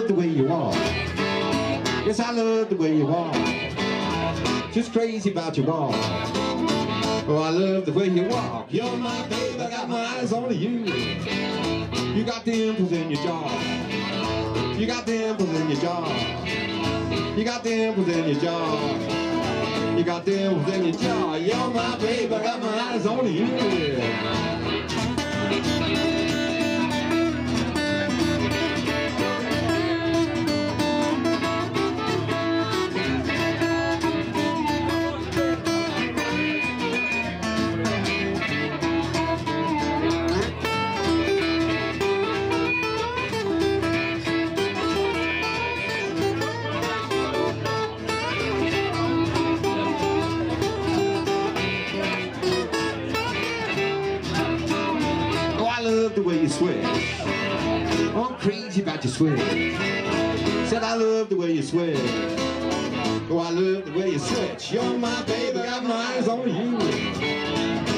talk. Yes, I love the way you walk. Just crazy about your walk. Oh, I love the way you walk. You're my babe, I got my eyes on you. You got dimples in your jaw. You got dimples in your jaw. You got dimples in your jaw. You got dimples in your jaw. You're my babe, I got my eyes on you. Love the way you swear. I'm oh, crazy about your swear. Said I love the way you swear. Oh, I love the way you stretch. You're my baby, got my eyes on you.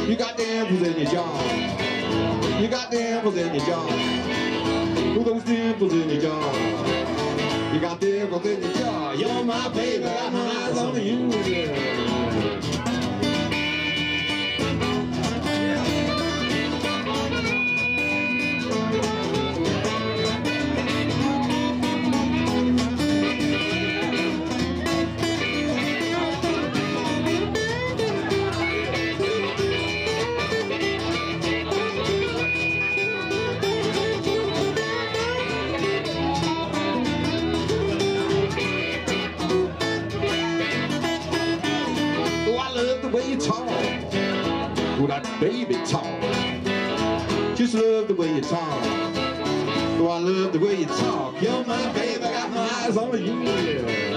You got dimples in your jaw. You got dimples in your jaw. Oh, those dimples in your jaw. You got dimples in your jaw. You're my baby, got my eyes on you. Yeah. Talk. Oh, that baby talk. Just love the way you talk. Oh, I love the way you talk. You're my baby, I got my eyes on you.